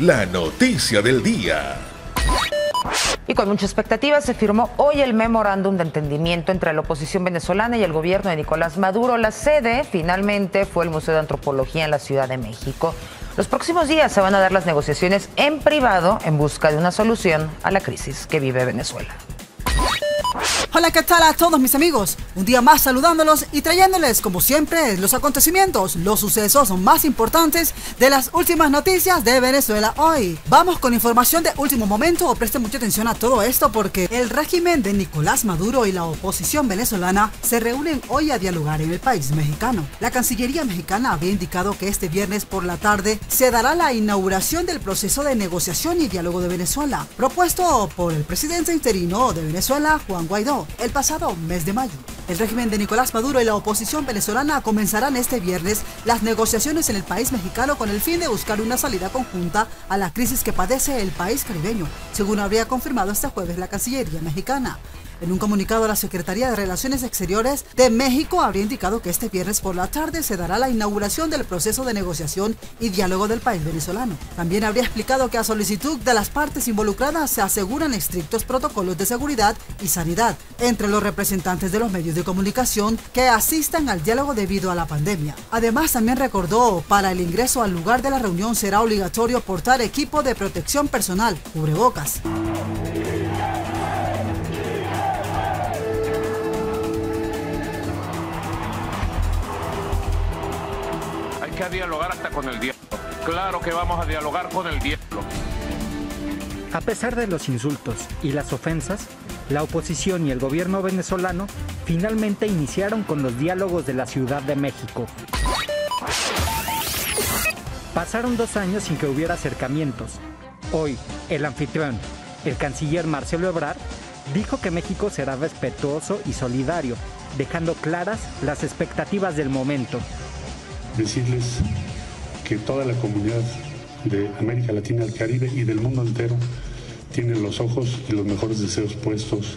la noticia del día. Y con mucha expectativa se firmó hoy el memorándum de entendimiento entre la oposición venezolana y el gobierno de Nicolás Maduro. La sede finalmente fue el Museo de Antropología en la Ciudad de México. Los próximos días se van a dar las negociaciones en privado en busca de una solución a la crisis que vive Venezuela. Hola, ¿qué tal a todos mis amigos? Un día más saludándolos y trayéndoles, como siempre, los acontecimientos, los sucesos más importantes de las últimas noticias de Venezuela hoy. Vamos con información de último momento, presten mucha atención a todo esto porque el régimen de Nicolás Maduro y la oposición venezolana se reúnen hoy a dialogar en el país mexicano. La Cancillería mexicana había indicado que este viernes por la tarde se dará la inauguración del proceso de negociación y diálogo de Venezuela, propuesto por el presidente interino de Venezuela, Juan Guaidó, el pasado mes de mayo. El régimen de Nicolás Maduro y la oposición venezolana comenzarán este viernes las negociaciones en el país mexicano con el fin de buscar una salida conjunta a la crisis que padece el país caribeño, según habría confirmado este jueves la Cancillería mexicana. En un comunicado, la Secretaría de Relaciones Exteriores de México habría indicado que este viernes por la tarde se dará la inauguración del proceso de negociación y diálogo del país venezolano. También habría explicado que a solicitud de las partes involucradas se aseguran estrictos protocolos de seguridad y sanidad entre los representantes de los medios de comunicación que asistan al diálogo debido a la pandemia. Además, también recordó, para el ingreso al lugar de la reunión será obligatorio portar equipo de protección personal, cubrebocas. A dialogar hasta con el diablo. Claro que vamos a dialogar con el diablo. A pesar de los insultos y las ofensas, la oposición y el gobierno venezolano finalmente iniciaron con los diálogos de la Ciudad de México. Pasaron dos años sin que hubiera acercamientos. Hoy, el anfitrión, el canciller Marcelo Ebrard, dijo que México será respetuoso y solidario, dejando claras las expectativas del momento decirles que toda la comunidad de América Latina, el Caribe y del mundo entero tienen los ojos y los mejores deseos puestos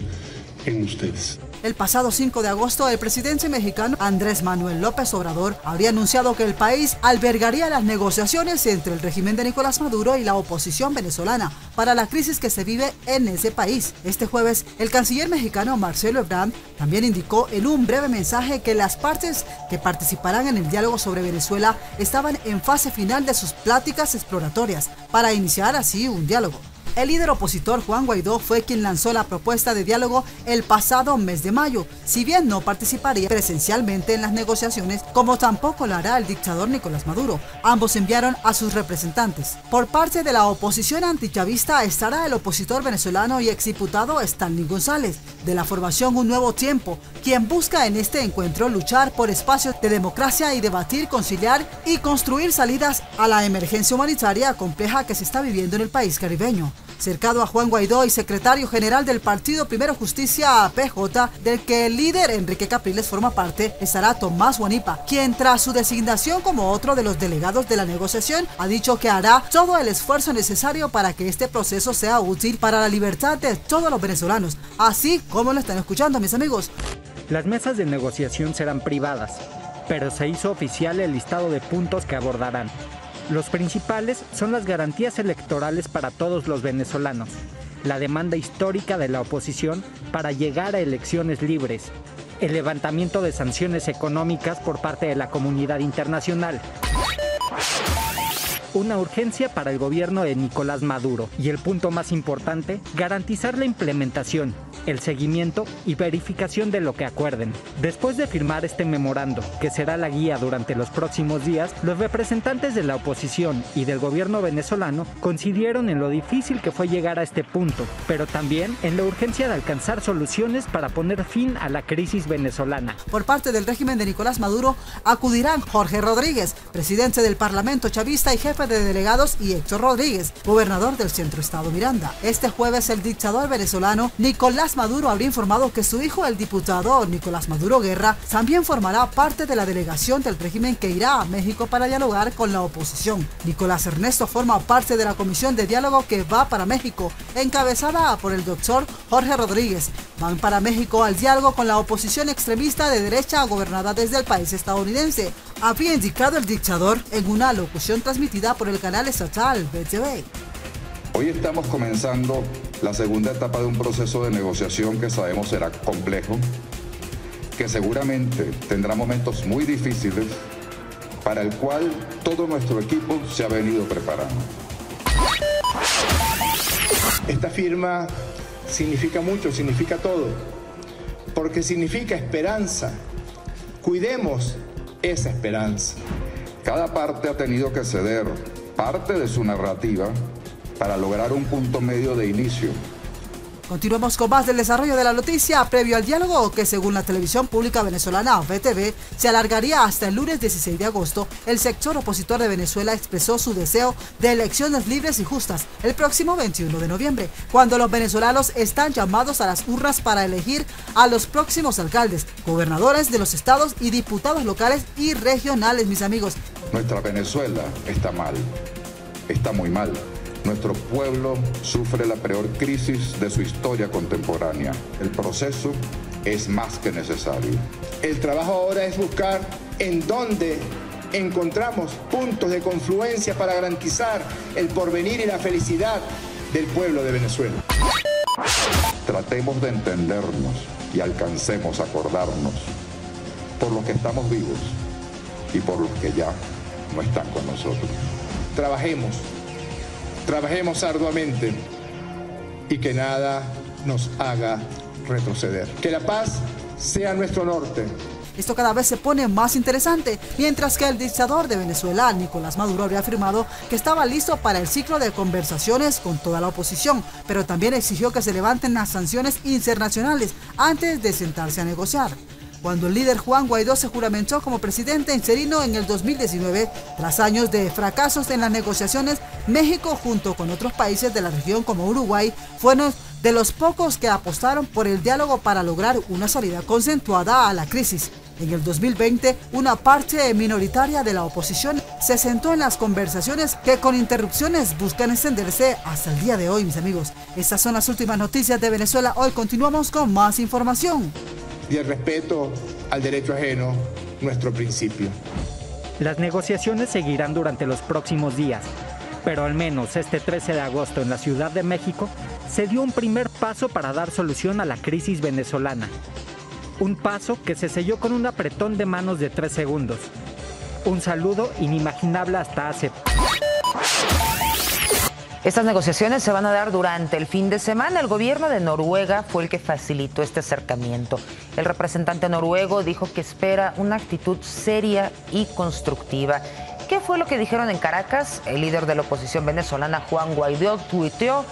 en ustedes. El pasado 5 de agosto, el presidente mexicano Andrés Manuel López Obrador habría anunciado que el país albergaría las negociaciones entre el régimen de Nicolás Maduro y la oposición venezolana para la crisis que se vive en ese país. Este jueves, el canciller mexicano Marcelo Ebrard también indicó en un breve mensaje que las partes que participarán en el diálogo sobre Venezuela estaban en fase final de sus pláticas exploratorias para iniciar así un diálogo. El líder opositor Juan Guaidó fue quien lanzó la propuesta de diálogo el pasado mes de mayo, si bien no participaría presencialmente en las negociaciones, como tampoco lo hará el dictador Nicolás Maduro. Ambos enviaron a sus representantes. Por parte de la oposición antichavista estará el opositor venezolano y exdiputado Stanley González, de la formación Un Nuevo Tiempo, quien busca en este encuentro luchar por espacios de democracia y debatir, conciliar y construir salidas a la emergencia humanitaria compleja que se está viviendo en el país caribeño cercado a Juan Guaidó y secretario general del partido Primero Justicia PJ, del que el líder Enrique Capriles forma parte, estará Tomás Guanipa, quien tras su designación como otro de los delegados de la negociación ha dicho que hará todo el esfuerzo necesario para que este proceso sea útil para la libertad de todos los venezolanos, así como lo están escuchando mis amigos. Las mesas de negociación serán privadas, pero se hizo oficial el listado de puntos que abordarán. Los principales son las garantías electorales para todos los venezolanos, la demanda histórica de la oposición para llegar a elecciones libres, el levantamiento de sanciones económicas por parte de la comunidad internacional, una urgencia para el gobierno de Nicolás Maduro y el punto más importante, garantizar la implementación, el seguimiento y verificación de lo que acuerden. Después de firmar este memorando, que será la guía durante los próximos días, los representantes de la oposición y del gobierno venezolano coincidieron en lo difícil que fue llegar a este punto, pero también en la urgencia de alcanzar soluciones para poner fin a la crisis venezolana. Por parte del régimen de Nicolás Maduro acudirán Jorge Rodríguez, presidente del Parlamento chavista y jefe de delegados, y Héctor Rodríguez, gobernador del Centro Estado Miranda. Este jueves el dictador venezolano Nicolás Maduro habría informado que su hijo, el diputado Nicolás Maduro Guerra, también formará parte de la delegación del régimen que irá a México para dialogar con la oposición. Nicolás Ernesto forma parte de la comisión de diálogo que va para México, encabezada por el doctor Jorge Rodríguez. Van para México al diálogo con la oposición extremista de derecha gobernada desde el país estadounidense. Había indicado el dictador en una locución transmitida por el canal estatal BTV. Hoy estamos comenzando la segunda etapa de un proceso de negociación que sabemos será complejo, que seguramente tendrá momentos muy difíciles, para el cual todo nuestro equipo se ha venido preparando. Esta firma significa mucho, significa todo, porque significa esperanza. Cuidemos esa esperanza. Cada parte ha tenido que ceder parte de su narrativa para lograr un punto medio de inicio Continuamos con más del desarrollo de la noticia previo al diálogo que según la televisión pública venezolana VTV se alargaría hasta el lunes 16 de agosto. El sector opositor de Venezuela expresó su deseo de elecciones libres y justas el próximo 21 de noviembre, cuando los venezolanos están llamados a las urnas para elegir a los próximos alcaldes, gobernadores de los estados y diputados locales y regionales, mis amigos. Nuestra Venezuela está mal, está muy mal nuestro pueblo sufre la peor crisis de su historia contemporánea. El proceso es más que necesario. El trabajo ahora es buscar en dónde encontramos puntos de confluencia para garantizar el porvenir y la felicidad del pueblo de Venezuela. Tratemos de entendernos y alcancemos a acordarnos por los que estamos vivos y por los que ya no están con nosotros. Trabajemos Trabajemos arduamente y que nada nos haga retroceder. Que la paz sea nuestro norte. Esto cada vez se pone más interesante, mientras que el dictador de Venezuela, Nicolás Maduro, había afirmado que estaba listo para el ciclo de conversaciones con toda la oposición, pero también exigió que se levanten las sanciones internacionales antes de sentarse a negociar cuando el líder Juan Guaidó se juramentó como presidente interino en el 2019. Tras años de fracasos en las negociaciones, México, junto con otros países de la región como Uruguay, fueron de los pocos que apostaron por el diálogo para lograr una salida concentrada a la crisis. En el 2020, una parte minoritaria de la oposición se sentó en las conversaciones que con interrupciones buscan extenderse hasta el día de hoy, mis amigos. Estas son las últimas noticias de Venezuela. Hoy continuamos con más información y el respeto al derecho ajeno nuestro principio. Las negociaciones seguirán durante los próximos días, pero al menos este 13 de agosto en la Ciudad de México se dio un primer paso para dar solución a la crisis venezolana. Un paso que se selló con un apretón de manos de tres segundos. Un saludo inimaginable hasta hace... Estas negociaciones se van a dar durante el fin de semana. El gobierno de Noruega fue el que facilitó este acercamiento. El representante noruego dijo que espera una actitud seria y constructiva. ¿Qué fue lo que dijeron en Caracas? El líder de la oposición venezolana, Juan Guaidó, tuiteó.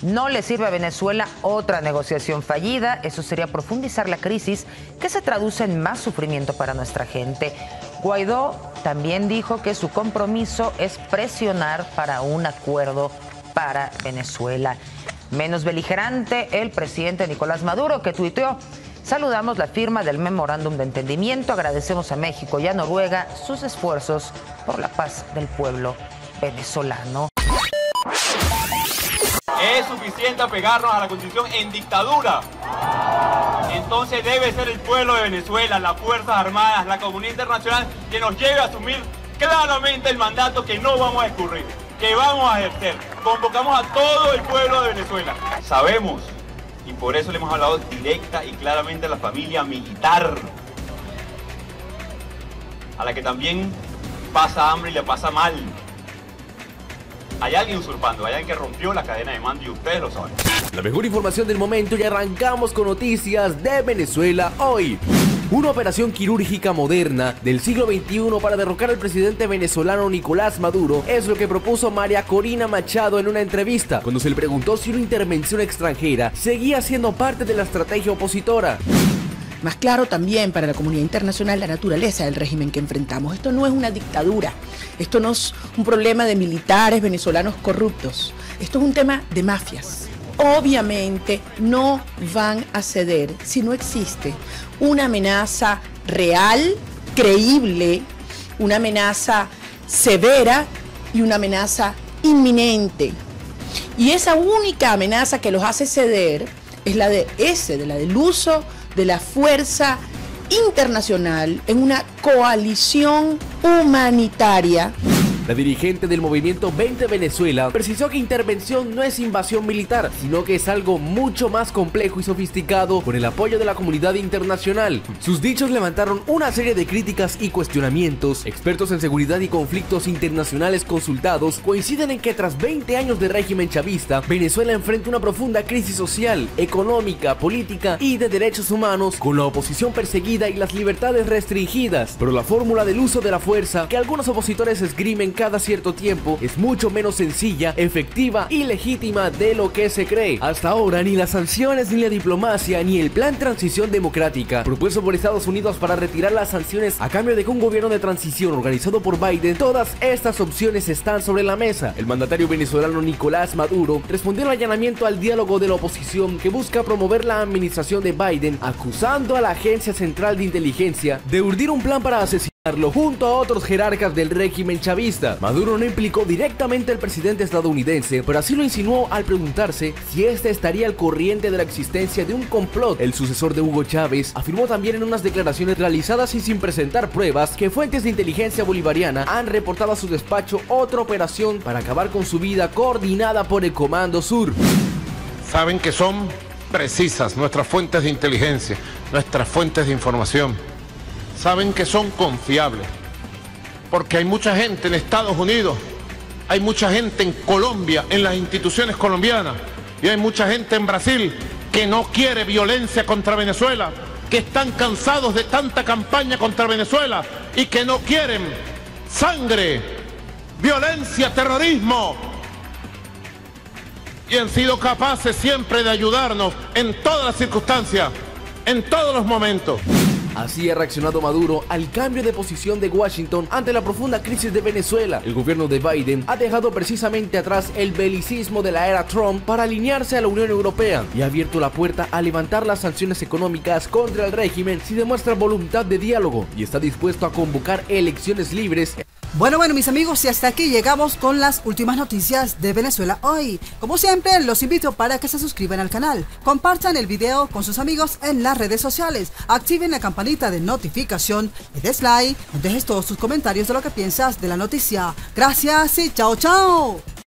No le sirve a Venezuela otra negociación fallida, eso sería profundizar la crisis que se traduce en más sufrimiento para nuestra gente. Guaidó también dijo que su compromiso es presionar para un acuerdo para Venezuela. Menos beligerante el presidente Nicolás Maduro que tuiteó. Saludamos la firma del memorándum de entendimiento, agradecemos a México y a Noruega sus esfuerzos por la paz del pueblo venezolano. Es suficiente apegarnos a la constitución en dictadura entonces debe ser el pueblo de Venezuela, las Fuerzas Armadas, la comunidad internacional que nos lleve a asumir claramente el mandato que no vamos a escurrir, que vamos a ejercer. Convocamos a todo el pueblo de Venezuela. Sabemos, y por eso le hemos hablado directa y claramente a la familia militar, a la que también pasa hambre y le pasa mal. Hay alguien usurpando, hay alguien que rompió la cadena de mando y ustedes lo saben. La mejor información del momento y arrancamos con noticias de Venezuela hoy. Una operación quirúrgica moderna del siglo XXI para derrocar al presidente venezolano Nicolás Maduro es lo que propuso María Corina Machado en una entrevista cuando se le preguntó si una intervención extranjera seguía siendo parte de la estrategia opositora. Más claro también para la comunidad internacional la naturaleza del régimen que enfrentamos. Esto no es una dictadura, esto no es un problema de militares venezolanos corruptos, esto es un tema de mafias. Obviamente no van a ceder si no existe una amenaza real, creíble, una amenaza severa y una amenaza inminente. Y esa única amenaza que los hace ceder es la de ese, de la del uso de la fuerza internacional, en una coalición humanitaria la dirigente del movimiento 20 Venezuela precisó que intervención no es invasión militar, sino que es algo mucho más complejo y sofisticado con el apoyo de la comunidad internacional. Sus dichos levantaron una serie de críticas y cuestionamientos. Expertos en seguridad y conflictos internacionales consultados coinciden en que tras 20 años de régimen chavista, Venezuela enfrenta una profunda crisis social, económica, política y de derechos humanos, con la oposición perseguida y las libertades restringidas. Pero la fórmula del uso de la fuerza que algunos opositores esgrimen cada cierto tiempo es mucho menos sencilla, efectiva y legítima de lo que se cree. Hasta ahora ni las sanciones, ni la diplomacia, ni el plan transición democrática propuesto por Estados Unidos para retirar las sanciones a cambio de un gobierno de transición organizado por Biden, todas estas opciones están sobre la mesa. El mandatario venezolano Nicolás Maduro respondió al allanamiento al diálogo de la oposición que busca promover la administración de Biden, acusando a la Agencia Central de Inteligencia de urdir un plan para asesinar junto a otros jerarcas del régimen chavista. Maduro no implicó directamente al presidente estadounidense, pero así lo insinuó al preguntarse si este estaría al corriente de la existencia de un complot. El sucesor de Hugo Chávez afirmó también en unas declaraciones realizadas y sin presentar pruebas que fuentes de inteligencia bolivariana han reportado a su despacho otra operación para acabar con su vida coordinada por el Comando Sur. Saben que son precisas nuestras fuentes de inteligencia, nuestras fuentes de información saben que son confiables. Porque hay mucha gente en Estados Unidos, hay mucha gente en Colombia, en las instituciones colombianas, y hay mucha gente en Brasil que no quiere violencia contra Venezuela, que están cansados de tanta campaña contra Venezuela y que no quieren sangre, violencia, terrorismo. Y han sido capaces siempre de ayudarnos en todas las circunstancias, en todos los momentos. Así ha reaccionado Maduro al cambio de posición de Washington ante la profunda crisis de Venezuela. El gobierno de Biden ha dejado precisamente atrás el belicismo de la era Trump para alinearse a la Unión Europea y ha abierto la puerta a levantar las sanciones económicas contra el régimen si demuestra voluntad de diálogo y está dispuesto a convocar elecciones libres. Bueno, bueno, mis amigos, y hasta aquí llegamos con las últimas noticias de Venezuela hoy. Como siempre, los invito para que se suscriban al canal, compartan el video con sus amigos en las redes sociales, activen la campanita de notificación y des like, dejes todos tus comentarios de lo que piensas de la noticia. Gracias y chao, chao.